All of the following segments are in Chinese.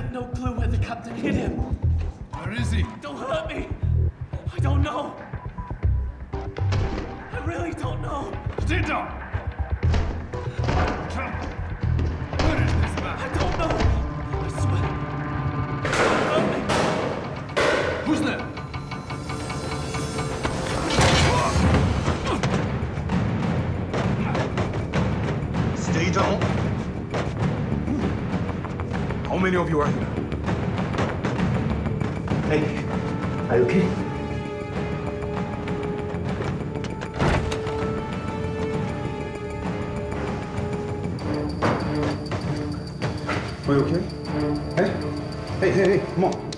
have no clue where the captain hid him. Where is he? Don't hurt me. I don't know. I really don't know. Stay down. Come. Where is this man? I don't know. I swear. Don't hurt me. Who's there? Stay down. How many of you are here? Hey, are you okay? Are you okay? Hey, hey, hey, hey, come on.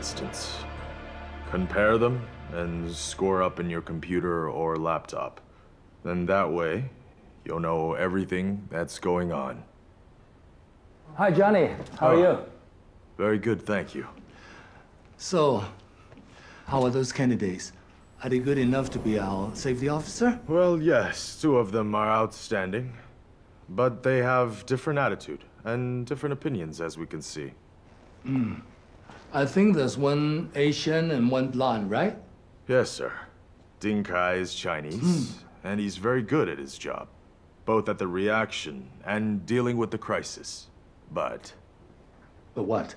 Contestants. Compare them and score up in your computer or laptop. Then that way, you'll know everything that's going on. Hi, Johnny. How are Oh. you? Very good, thank you. So, how are those candidates? Are they good enough to be our safety officer? Well, yes, two of them are outstanding, but they have different attitude and different opinions, as we can see. Hmm. I think there's one Asian and one blonde, right? Yes, sir. Ding Kai is Chinese, hmm. and he's very good at his job, both at the reaction and dealing with the crisis. But But what?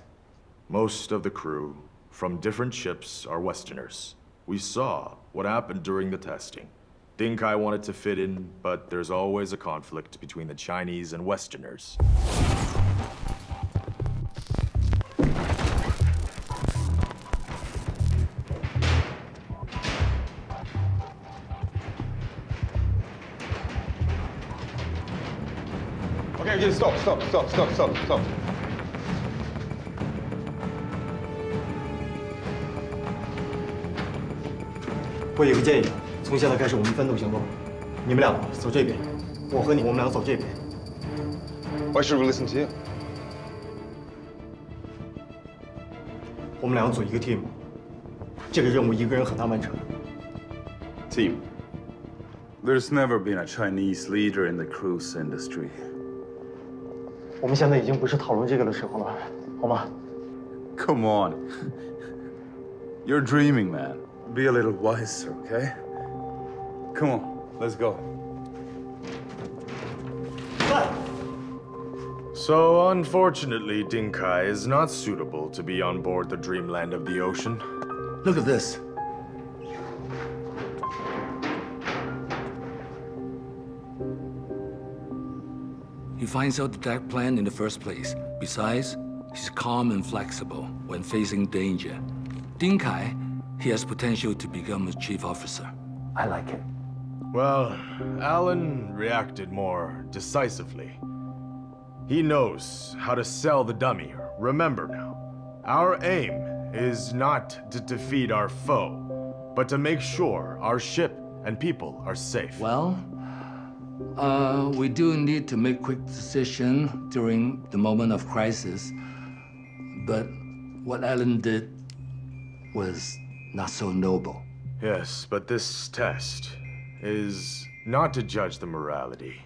most of the crew from different ships are Westerners. We saw what happened during the testing. Ding Kai wanted to fit in, but there's always a conflict between the Chinese and Westerners. Stop, stop, stop, stop, stop, stop. 我有个建议，从现在开始我们分头行动，你们两个走这边，我和你，我们两个走这边。Why should we listen to you? 我们两个组一个 team，这个任务一个人很难完成。Team, there's never been a Chinese leader in the cruise industry. 我们现在已经不是讨论这个的时候了，好吗？ Come on. You're dreaming, man. Be a little wiser, okay? Come on, let's go. So, unfortunately, Dinkai is not suitable to be on board the dreamland of the ocean. Look at this. Finds out the deck plan in the first place. Besides, he's calm and flexible when facing danger. Ding Kai, he has potential to become a chief officer. I like it. Well, Alan reacted more decisively. He knows how to sell the dummy. Remember now, our aim is not to defeat our foe, but to make sure our ship and people are safe. Well, uh, we do need to make quick decisions during the moment of crisis, but what Alan did was not so noble. Yes, but this test is not to judge the morality,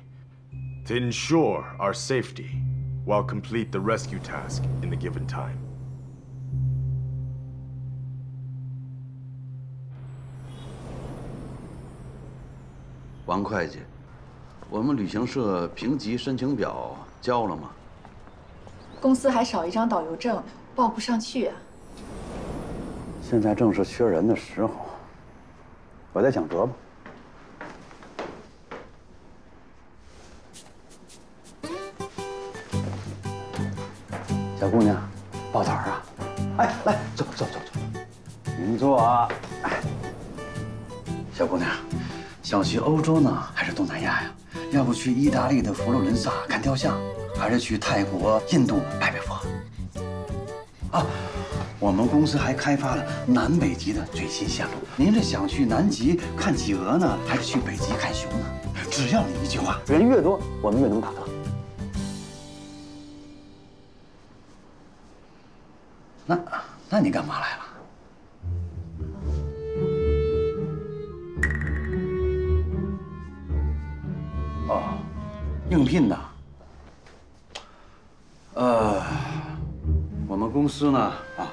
to ensure our safety while complete the rescue task in the given time. Wang 会计。我们旅行社评级申请表交了吗？公司还少一张导游证，报不上去啊。现在正是缺人的时候，我再想辙吧。小姑娘，抱团啊！哎，来，坐坐坐坐，您坐啊。哎，小姑娘，想去欧洲呢，还是东南亚呀？要不去意大利的佛罗伦萨看雕像，还是去泰国、印度拜拜佛？啊，我们公司还开发了南北极的最新线路。您是想去南极看企鹅呢，还是去北极看熊呢？只要你一句话，人越多，我们越能打到。那，那你干嘛聘的。呃，我们公司呢啊，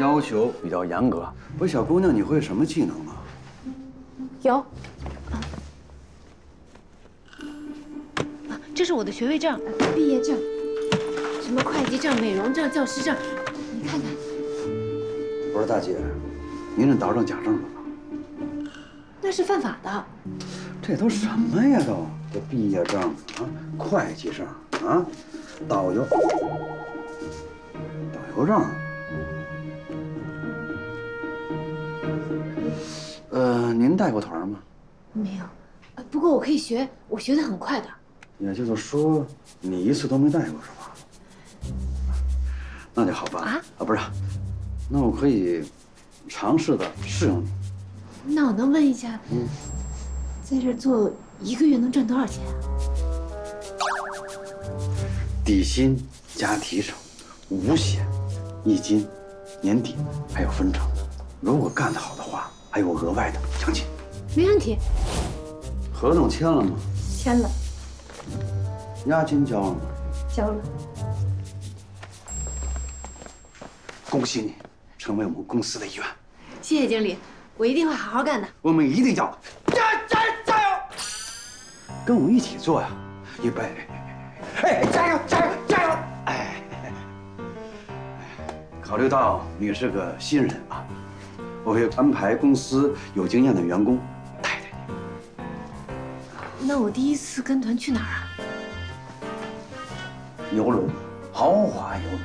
要求比较严格。不是小姑娘，你会什么技能啊？有，啊，这是我的学位证、毕业证，什么会计证、美容证、教师证，你看看。不是大姐，您这倒上假证了吧？那是犯法的。这都什么呀？都这毕业证啊，会计证啊，导游，导游证。呃，您带过团吗？没有，呃不过我可以学，我学的很快的。也就是说，你一次都没带过是吧？那就好办啊啊，不是，那我可以尝试的试用你。那我能问一下，嗯，在这做一个月能赚多少钱啊？底薪加提成，五险一金，年底还有分成。如果干得好的话，还有额外的奖金。没问题，合同签了吗？签了，押金交了吗？交了。恭喜你，成为我们公司的一员。谢谢经理，我一定会好好干的。我们一定要加加加油！跟我们一起做呀！预备，哎，加油加油加油！哎，考虑到你是个新人啊，我会安排公司有经验的员工带带你。那我第一次跟团去哪儿啊？游轮，豪华游轮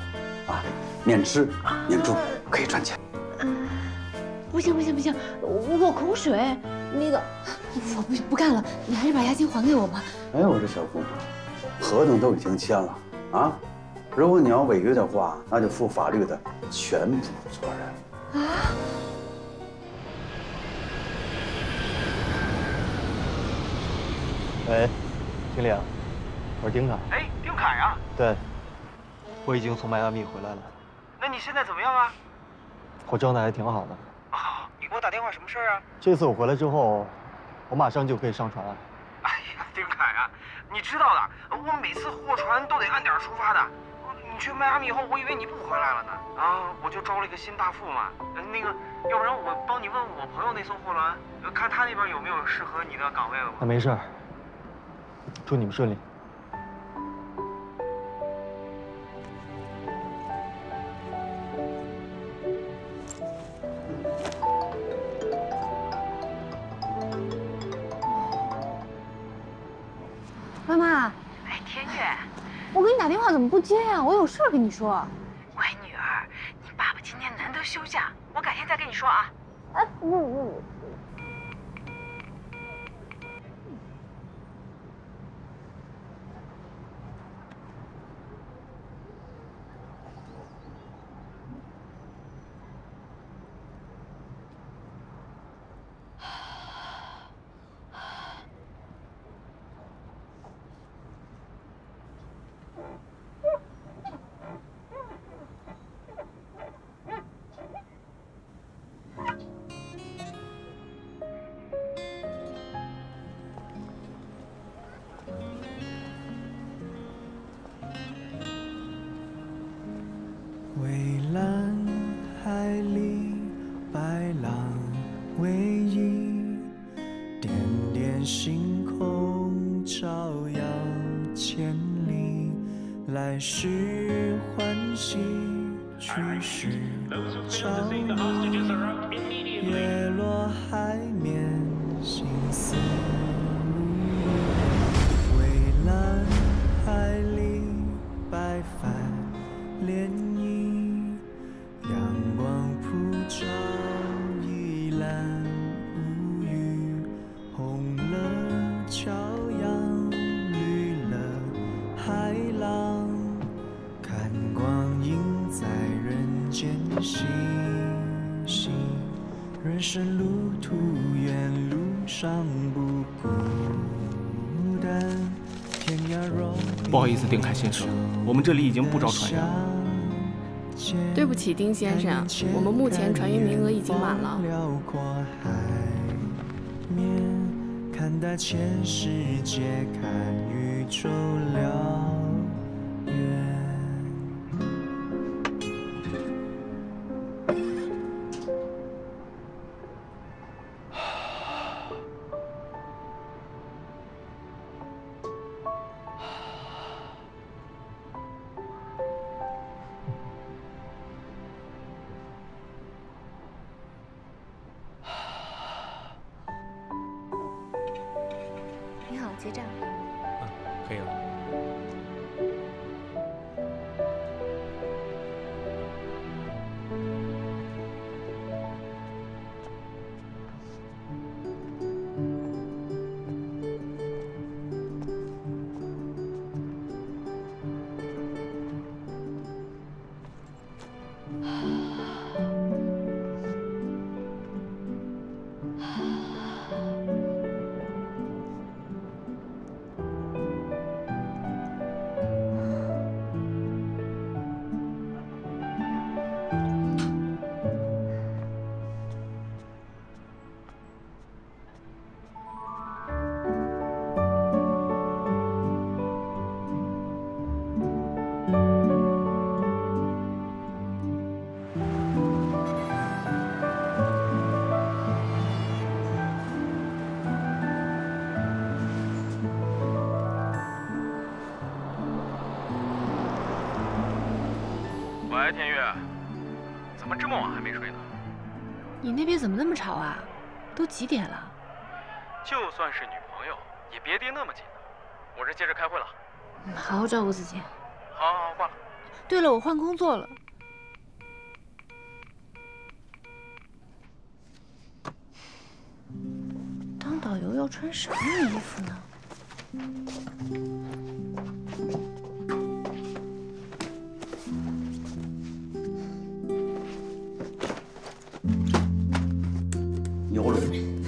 啊，免吃免住，可以赚钱。不行不行不行，我我口水。那个，我不不干了，你还是把押金还给我吧。哎，我这小姑娘，合同都已经签了啊，如果你要违约的话，那就负法律的全部责任。啊！喂，经理啊，我是丁凯。哎，丁凯啊，对，我已经从迈阿密回来了，那你现在怎么样啊？我状态还挺好的。我打电话什么事儿啊？这次我回来之后，我马上就可以上船了。哎呀，丁凯啊，你知道的，我每次货船都得按点出发的。你去迈阿密以后，我以为你不回来了呢。啊，我就招了一个新大副嘛。呃那个，要不然我帮你问问我朋友那艘货轮，呃看他那边有没有适合你的岗位了。那没事儿，祝你们顺利。打电话怎么不接呀？我有事儿跟你说。乖女儿，你爸爸今天难得休假，我改天再跟你说啊。哎，我我。丁凯先生，我们这里已经不招船员了。对不起，丁先生，我们目前船员名额已经满了。辽阔海面，看大千世界，看宇宙天月，怎么这么晚还没睡呢？你那边怎么那么吵啊？都几点了？就算是女朋友，也别盯那么紧呢。我这接着开会了。嗯好好照顾自己。好好好，挂了。对了，我换工作了。当导游要穿什么衣服呢？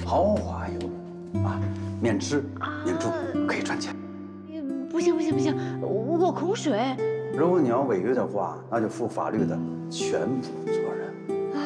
豪华游轮啊，免吃免住，可以赚钱。不行不行不行，我恐水。如果你要违约的话，那就负法律的全部责任。啊！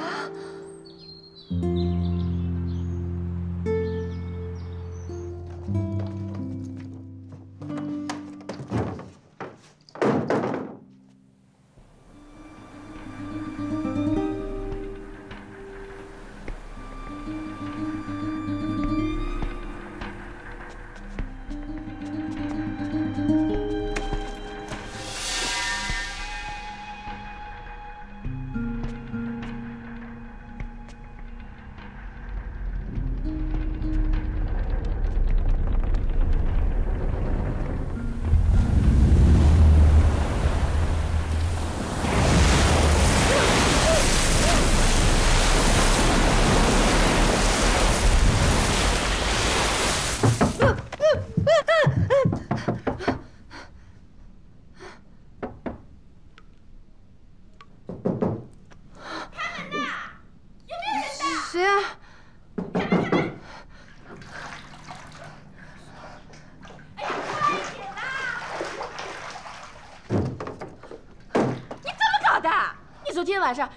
晚上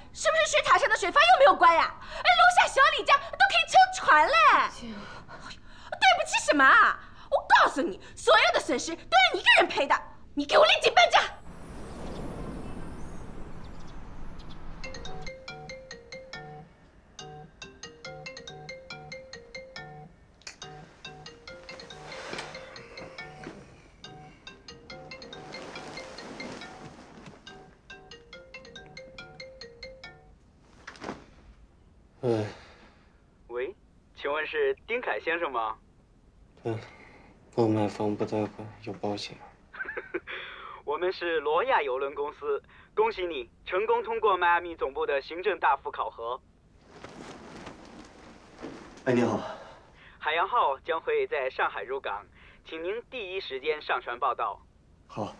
不买房不贷款有保险。我们是罗亚邮轮公司，恭喜你成功通过迈阿密总部的行政大副考核。哎，你好，海洋号将会在上海入港，请您第一时间上船报道。好，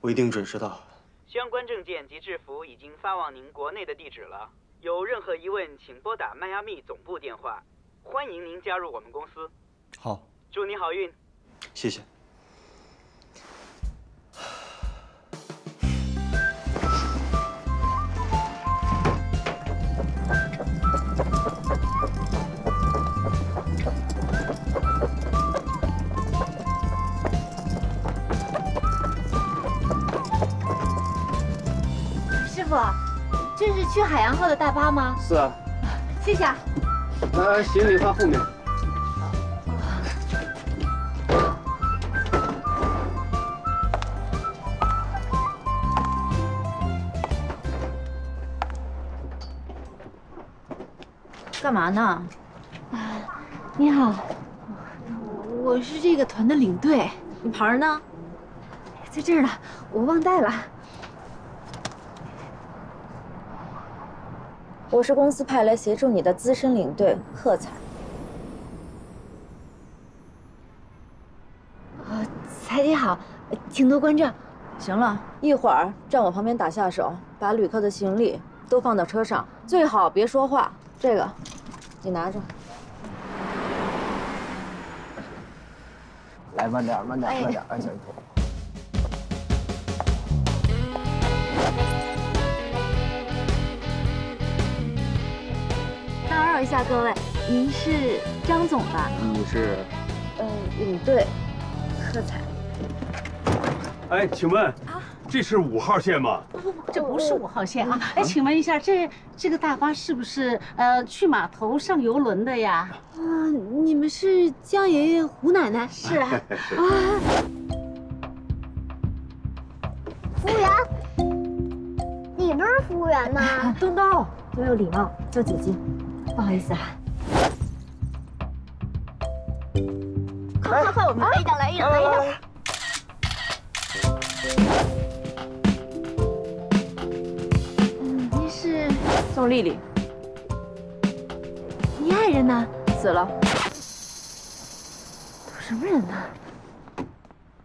我一定准时到。相关证件及制服已经发往您国内的地址了。有任何疑问，请拨打迈阿密总部电话。欢迎您加入我们公司。好，祝你好运。谢谢。师傅，这是去海洋号的大巴吗？是啊。谢谢啊。来，行李放后面。干嘛呢？啊，你好，我是这个团的领队。你牌呢？在这儿呢，我忘带了。我是公司派来协助你的资深领队贺彩。啊，彩姐好，请多关照。行了，一会儿站我旁边打下手，把旅客的行李都放到车上，最好别说话。这个，你拿着。来，慢点，慢点，慢点，哎，小心。打扰一下各位，您是张总吧？你是？嗯，领队，贺彩。哎，请问，这是五号线吗？不不不，这不是五号线啊！哎，请问一下，这这个大巴是不是呃去码头上游轮的呀？啊，你们是江爷爷、胡奶奶？是啊。啊，服务员，你不是服务员吗？东东，多有礼貌，叫姐姐。不好意思啊。快快快，我们来一张，来一张，来一张。宋丽丽。你爱人呢？死了。都什么人呢？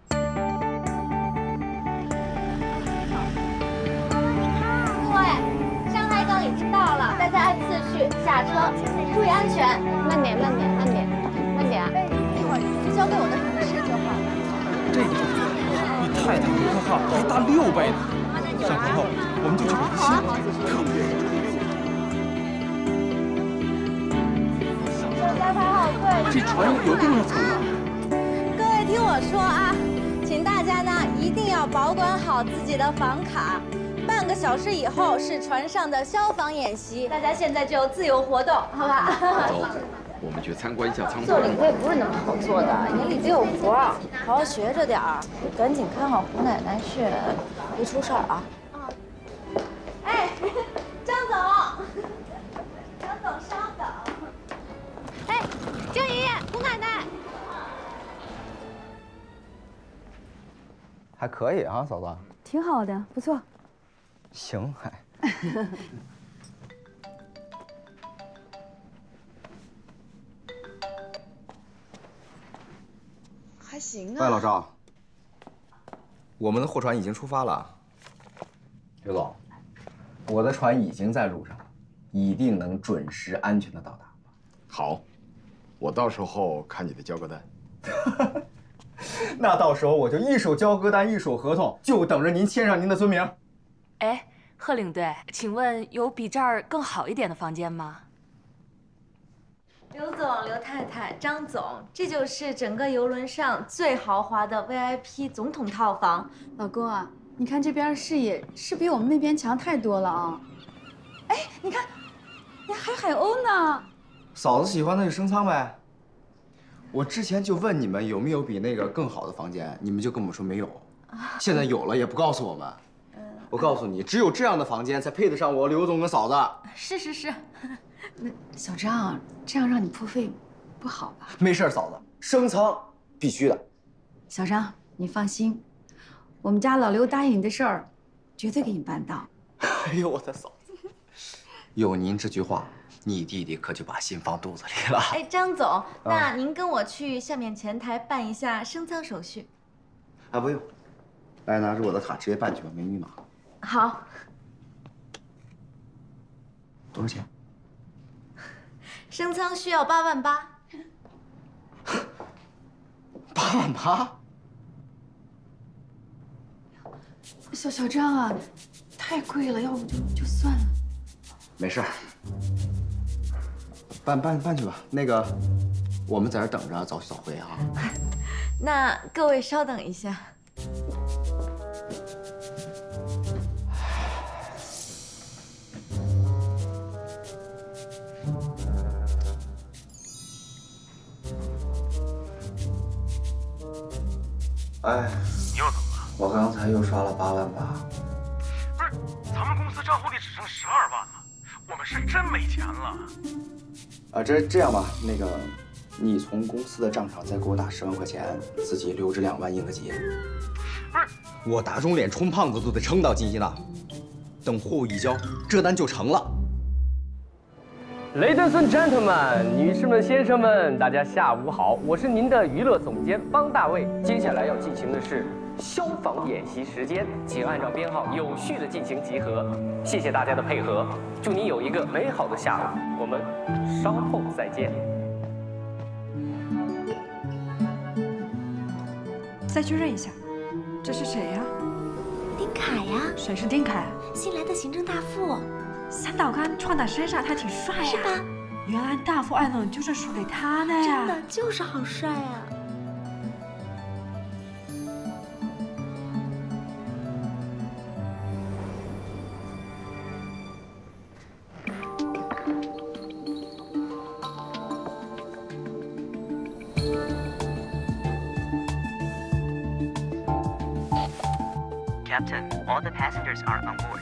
各位，上海港已经到了，大家按次序下车，注意安全。慢点，慢点，慢点，慢点啊！一会儿交给我的同事就好了。这个比泰坦尼克号还大六倍呢。上船后，我们就去北好啊，好啊，特别这船有多少层啊？各位听我说啊，请大家呢一定要保管好自己的房卡。半个小时以后是船上的消防演习，大家现在就自由活动，好吧？走，我们去参观一下舱做领队不是那么好做的，眼里得有活，好好学着点儿，赶紧看好胡奶奶去，别出事儿啊！还可以啊，嫂子。挺好的，不错。行，还。还行啊。喂，老赵，我们的货船已经出发了。刘总，我的船已经在路上了，一定能准时安全的到达。好，我到时候看你的交割单。那到时候我就一手交歌单，一手合同，就等着您签上您的尊名。哎，贺领队，请问有比这儿更好一点的房间吗？刘总、刘太太、张总，这就是整个游轮上最豪华的 VIP 总统套房。老公啊，你看这边视野是比我们那边强太多了啊！哎，你看，你还海鸥呢。嫂子喜欢的就升舱呗。我之前就问你们有没有比那个更好的房间，你们就跟我们说没有。现在有了也不告诉我们。我告诉你，只有这样的房间才配得上我刘总跟嫂子。是是是。那小张，这样让你破费，不好吧？没事，嫂子，升舱必须的。小张，你放心，我们家老刘答应你的事儿，绝对给你办到。哎呦，我的嫂子，有您这句话，你弟弟可就把心放肚子里了。哎，张总，那您跟我去下面前台办一下升舱手续。啊，不用，来拿着我的卡直接办去吧，没密码。好。多少钱？升舱需要八万八，八万八。小小张啊，太贵了，要不就就算了。没事，办办办去吧。那个，我们在这等着，早去早回啊。那各位稍等一下。哎，你又怎么了？我刚才又刷了八万八。不是，咱们公司账户里只剩十二万了，我们是真没钱了。啊，这这样吧，那个，你从公司的账上再给我打十万块钱，自己留着两万应个急。不是，我打肿脸充胖子都得撑到今天呢。等货物一交，这单就成了。Ladies and gentlemen，女士们、先生们，大家下午好，我是您的娱乐总监方大卫。接下来要进行的是消防演习时间，请按照编号有序的进行集合。谢谢大家的配合，祝你有一个美好的下午，我们稍后再见。再确认一下，这是谁呀、丁凯呀，谁是丁凯？新来的行政大副。三道杠穿在身上，他挺帅呀、是吧？原来大副艾伦就是输给他的呀！真的就是好帅啊！Captain, all the passengers are on board.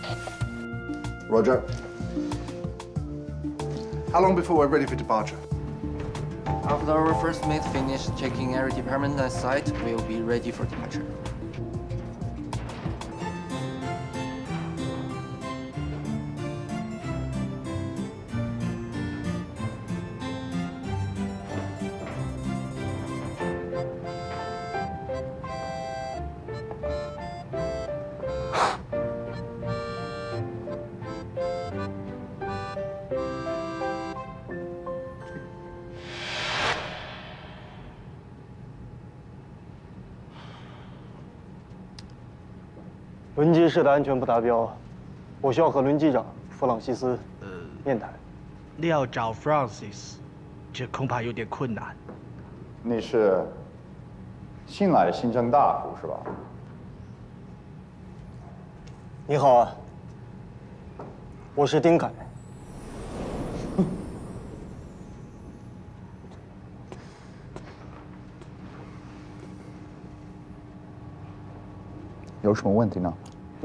Roger. How long before we're ready for departure? After our first mate finishes checking every department at site, we'll be ready for departure. “轮机室的安全不达标，我需要和轮机长弗朗西斯呃面谈。你要找 Francis，这恐怕有点困难。你是新来的行政大夫是吧？你好啊，我是丁凯。有什么问题呢？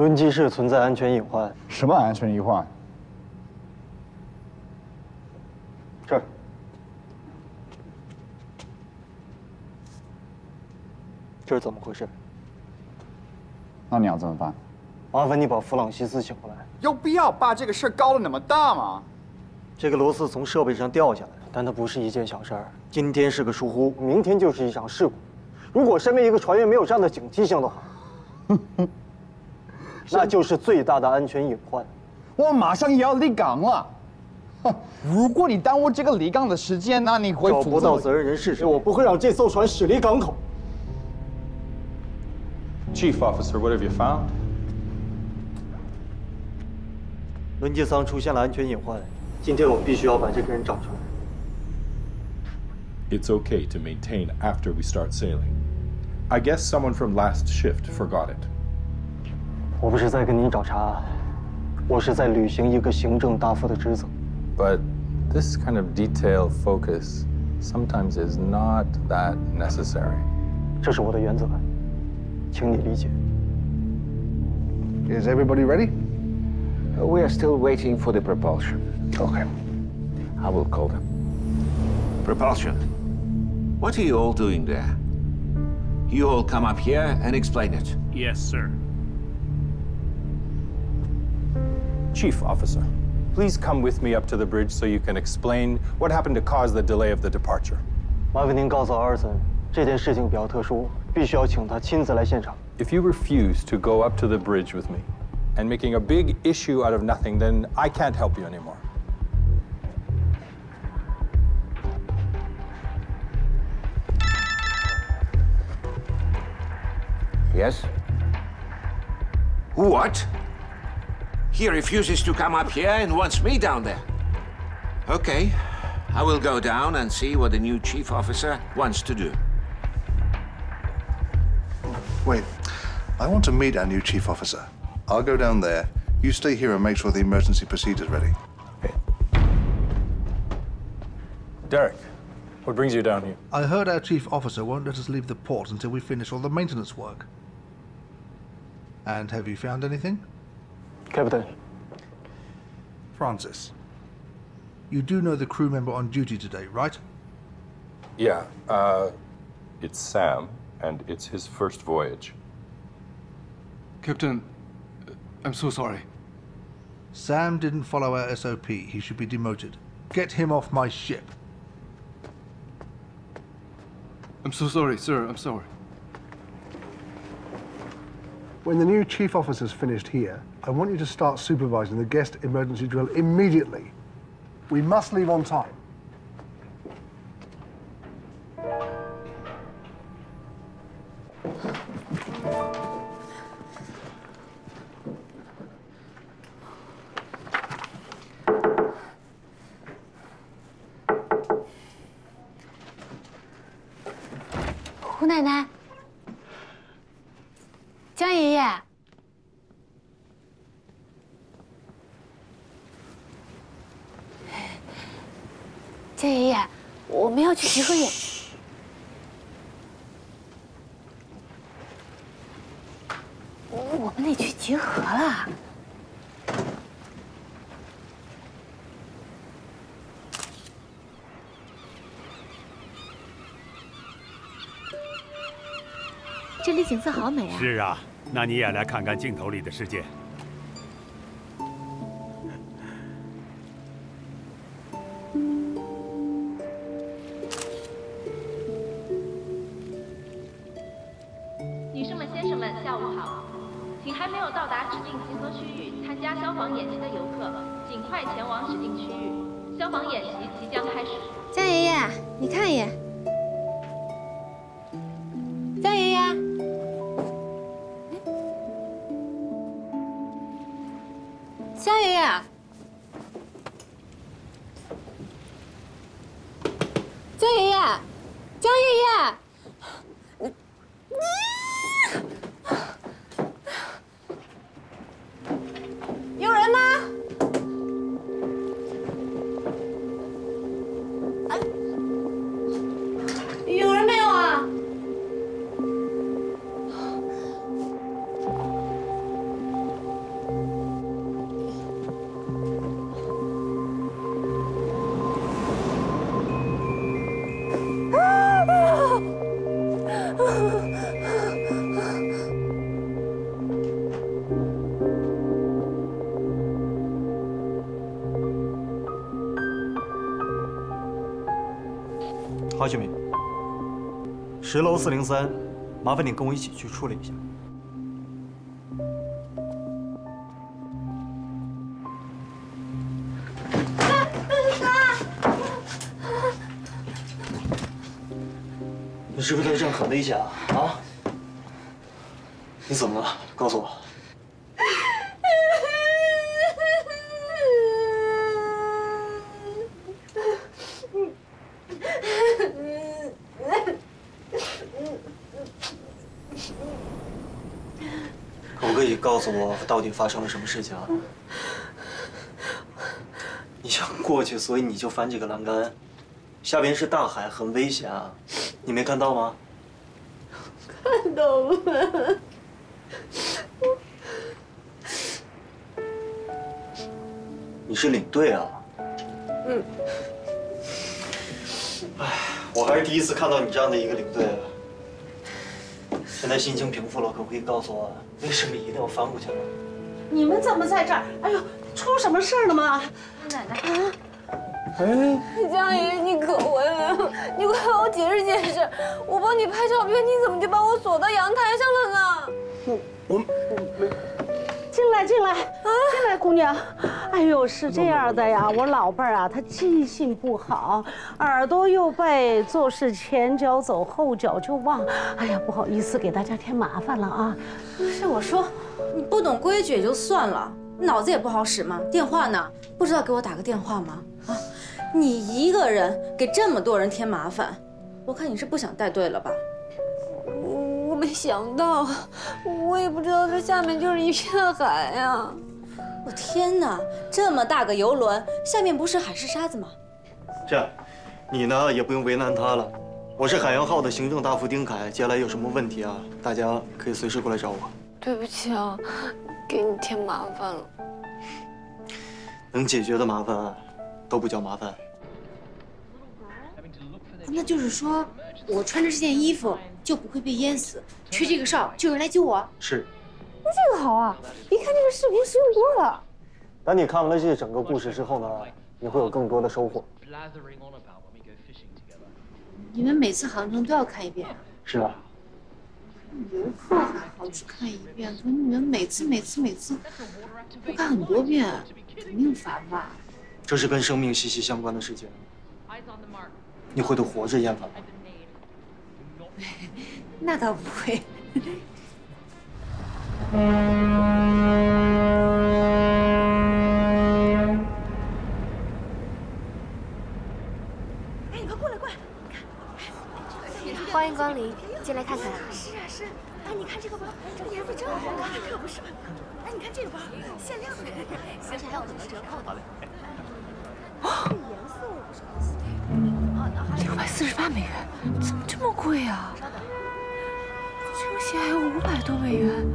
轮机室存在安全隐患。什么安全隐患？这儿。这是怎么回事？那你要怎么办？麻烦你把弗朗西斯请过来。有必要把这个事儿搞得那么大吗？这个螺丝从设备上掉下来，但它不是一件小事儿。今天是个疏忽，明天就是一场事故。如果身为一个船员没有这样的警惕性的话，那就是最大的安全隐患。我马上也要离岗了。哼，如果你耽误这个离港的时间，那你会找不到责任人是谁？我不会让这艘船驶离港口。Chief officer, what have you found? 轮机舱出现了安全隐患，今天我必须要把这个人找出来。It's okay to maintain after we start sailing. I guess someone from last shift forgot it. 我不是在跟您找茬，我是在履行一个行政大夫的职责。 But this kind of detail focus sometimes is not that necessary. 这是我的原则，请你理解。 Is everybody ready? We are still waiting for the propulsion. Okay. I will call them. Propulsion. What are you all doing there? You all come up here and explain it. Yes, sir. Chief Officer, please come with me up to the bridge so you can explain what happened to cause the delay of the departure. 麻烦您告诉阿尔森，这件事情比较特殊，必须要请他亲自来现场。 If you refuse to go up to the bridge with me and making a big issue out of nothing, then I can't help you anymore. Yes? What? He refuses to come up here and wants me down there. Okay, I will go down and see what the new chief officer wants to do. Wait, I want to meet our new chief officer. I'll go down there. You stay here and make sure the emergency procedure's ready. Derek, what brings you down here? I heard our chief officer won't let us leave the port until we finish all the maintenance work. And have you found anything? Captain. Francis. You do know the crew member on duty today, right? Yeah, uh, it's Sam, and it's his first voyage. Captain, I'm so sorry. Sam didn't follow our SOP. He should be demoted. Get him off my ship. I'm so sorry, sir. I'm sorry. When the new chief officer's finished here, I want you to start supervising the guest emergency drill immediately. We must leave on time. 景色好美啊！是啊，那你也来看看镜头里的世界。女士们、先生们，下午好！请还没有到达指定集合区域参加消防演习的游客，尽快前往指定区域。消防演习即将开始。江爷爷，你看一眼。十楼四零三，麻烦你跟我一起去处理一下。你是不是对郑很危险啊？啊？你怎么了？告诉我。告诉我到底发生了什么事情啊？你想过去，所以你就翻这个栏杆。下边是大海，很危险啊！你没看到吗？看到了。你是领队啊？嗯。哎，我还是第一次看到你这样的一个领队。现在心情平复了，可不可以告诉我，为什么一定要翻过去呢？你们怎么在这儿？哎呦，出什么事儿了吗？奶奶。哎，江姨，你可回来了！你快帮我解释解释，我帮你拍照片，你怎么就把我锁到阳台上了呢？我我没。进来，进来，进来，姑娘。哎呦，是这样的呀，我老伴儿啊，他记性不好，耳朵又背，做事前脚走，后脚就忘。哎呀，不好意思，给大家添麻烦了啊。不是我说，你不懂规矩也就算了，脑子也不好使吗？电话呢？不知道给我打个电话吗？啊，你一个人给这么多人添麻烦，我看你是不想带队了吧？我没想到，我也不知道这下面就是一片海呀！我天哪，这么大个游轮，下面不是海是沙子吗？这样，你呢也不用为难他了。我是海洋号的行政大副丁凯，接下来有什么问题啊，大家可以随时过来找我。对不起啊，给你添麻烦了。能解决的麻烦，都不叫麻烦。那就是说，我穿着这件衣服就不会被淹死，吹这个哨就有人来救我。是。那这个好啊，一看这个视频实用多了。当你看完了这整个故事之后呢，你会有更多的收获。你们每次航程都要看一遍？是啊。游客还好只看一遍，可你们每次每次每次都看很多遍，肯定烦吧？这是跟生命息息相关的事情，你会对活着厌烦吗？那倒不会。哎，你快过来，过来！欢迎光临，进来看看啊。是啊是，哎，你看这个包，这个颜色真好看，可不是？哎，你看这个包，限量的，而且还有很多折扣的。哦，六百四十八美元，怎么这么贵啊？这个鞋还有五百多美元。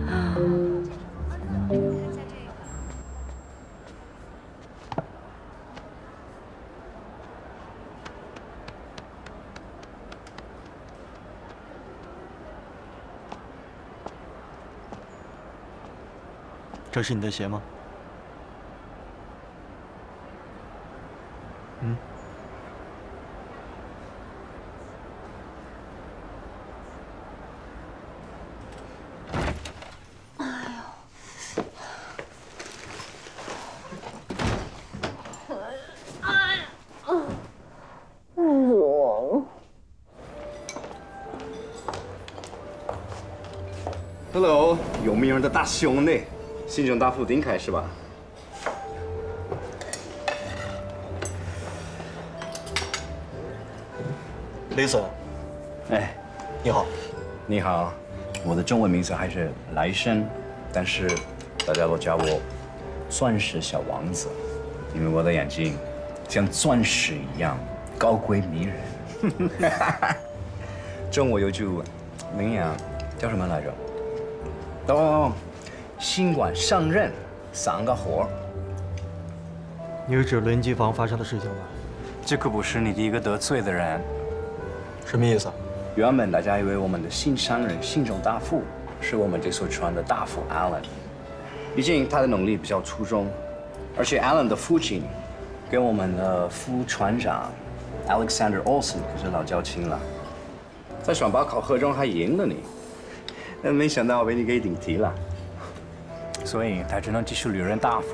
这是你的鞋吗？大兄弟，行政大副丁凯是吧？Lisa，哎，你好，你好，我的中文名字还是来生，但是大家都叫我钻石小王子，因为我的眼睛像钻石一样高贵迷人。中国有句名言叫什么来着？哦，新官上任三个活。你是指轮机房发生的事情吗？这可不是你第一个得罪的人。什么意思？原本大家以为我们的新商人信中大副是我们这艘船的大副 Allen，毕竟他的能力比较出众，而且 Allen 的父亲跟我们的副船长 Alexander Olson 可是老交情了，在选拔考核中还赢了你，但没想到被你给顶替了，所以他只能继续留任大夫。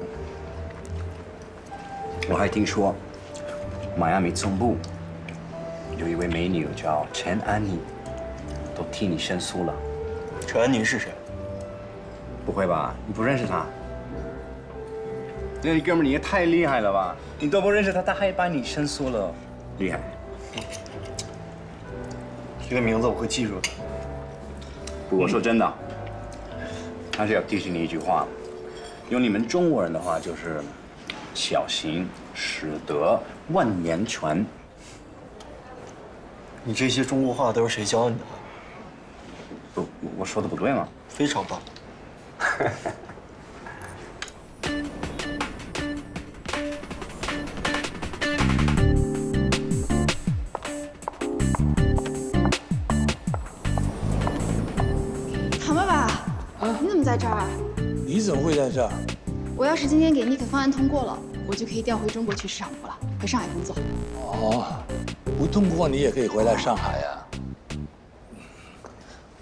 我还听说，迈阿密总部。有一位美女叫陈安妮，都替你申诉了。陈安妮是谁？不会吧？你不认识她？那你哥们你也太厉害了吧！你都不认识她，她还帮你申诉了，厉害！这个名字我会记住的。不过说真的，还是要提醒你一句话，用你们中国人的话就是“小心驶得万年船”。你这些中国话都是谁教你的？不，我说的不对吗？非常棒。么在这儿？你怎么会在这儿？我要是今天给 Nick 方案通过了，我就可以调回中国去市场部了，回上海工作。哦，不通过你也可以回来上海呀。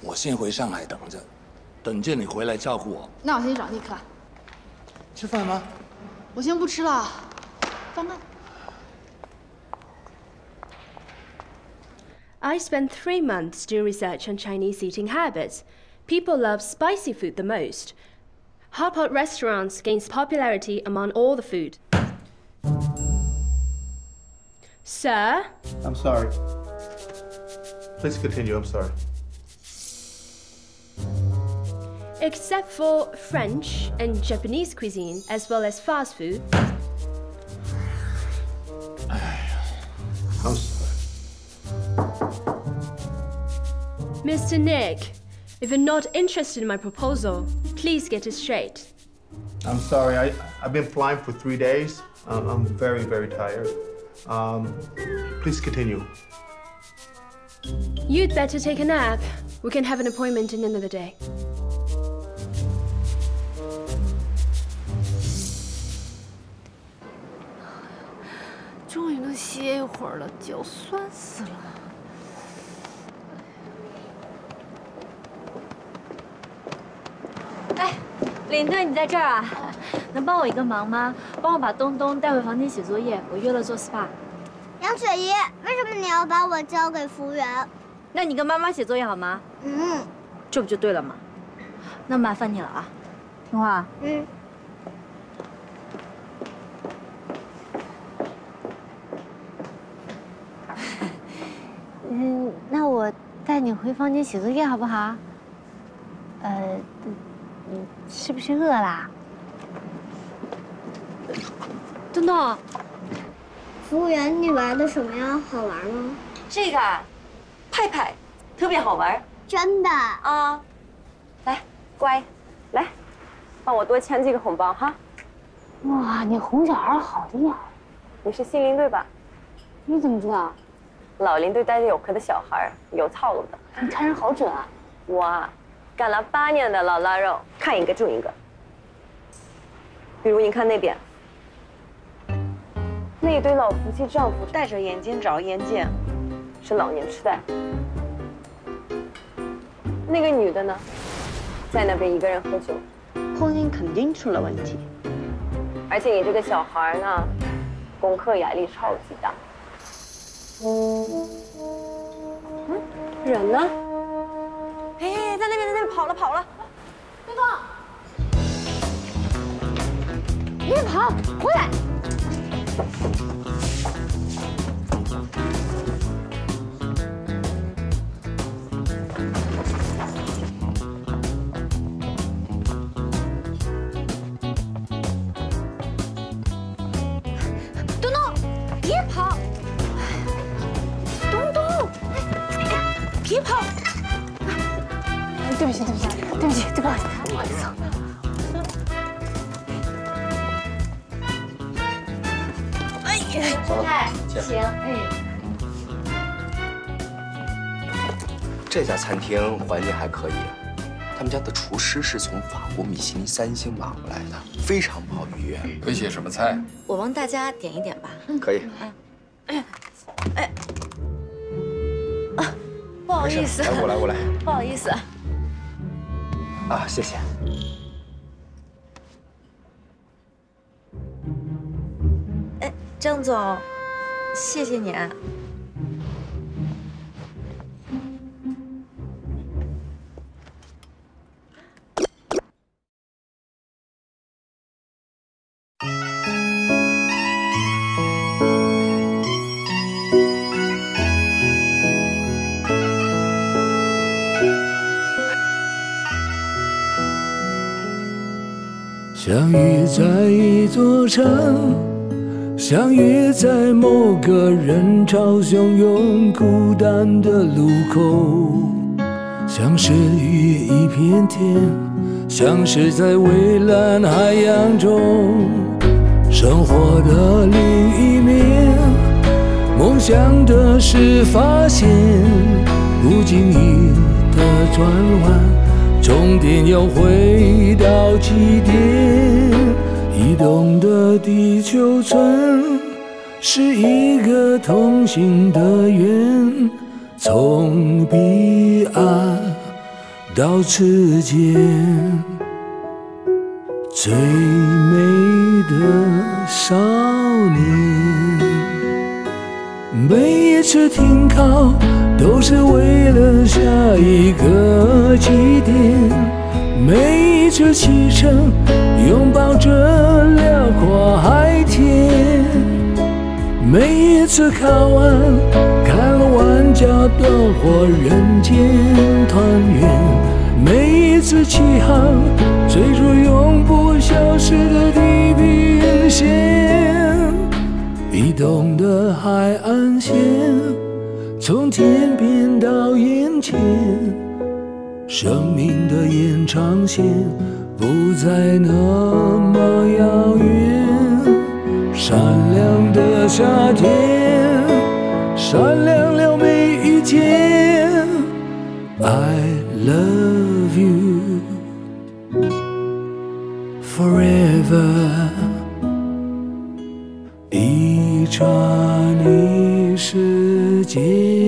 我先回上海等着，等见你回来照顾我。那我先去找 Nick 了。吃饭吗？我先不吃了，方案。I spent three months doing research on Chinese eating habits. People love spicy food the most. Hot pot restaurants gains popularity among all the food. Sir, I'm sorry. Please continue. I'm sorry. except for French and Japanese cuisine, as well as fast food, I'm sorry. Mr. Nick, if you're not interested in my proposal, please get it straight. I'm sorry. I, I've been flying for three days. Um, I'm very, very tired. Um, please continue. You'd better take a nap. We can have an appointment in another day. 终于能歇一会儿了，脚酸死了。 领队，你在这儿啊？能帮我一个忙吗？帮我把东东带回房间写作业，我约了做 SPA。杨雪怡，为什么你要把我交给服务员？那你跟妈妈写作业好吗？嗯这不就对了吗？那麻烦你了啊，听话。嗯。嗯，那我带你回房间写作业好不好？呃，你是不是饿啦？东东，服务员，你玩的什么呀？好玩吗？这个啊，派派，特别好玩。真的啊，来，乖，来，帮我多签几个红包哈。哇，你哄小孩好厉害！你是新林队吧？你怎么知道？老林队带着有壳的小孩，有套路的。你看人好准啊！我啊，干了八年的老腊肉，看一个中一个。比如你看那边，那一对老夫妻丈夫戴着眼镜找眼镜，是老年痴呆。那个女的呢，在那边一个人喝酒，婚姻肯定出了问题。而且你这个小孩呢，功课压力超级大。嗯，人呢？哎，在那边，在那边跑了跑了。东东，别跑，回来！东东，别跑！东东，别跑！对不起，对不起，对不起，对不起，不好意思。哎呀，走了哎见行，哎。这家餐厅环境还可以，他们家的厨师是从法国米其林三星马过来的，非常不好预约。可以写什么菜？我帮大家点一点吧。可以。哎，哎，啊，不好意思，没事来我来我来不好意思。啊，谢谢。哎，郑总，谢谢你啊。相遇在一座城，相遇在某个人潮汹涌、孤单的路口，相识于一片天，相识在蔚蓝海洋中，生活的另一面，梦想的是发现，不经意的转弯。终点要回到起点，移动的地球村是一个同行的圆，从彼岸到此间，最美的少年，每一次停靠。都是为了下一个起点，每一次启程，拥抱着辽阔海天，每一次靠岸，看了万家灯火，人间团圆，每一次起航，追逐永不消失的地平线，移动的海岸线。从天边到眼前，生命的延长线不再那么遥远。闪亮的夏天，闪亮了每一天。I love you forever。一刹那界。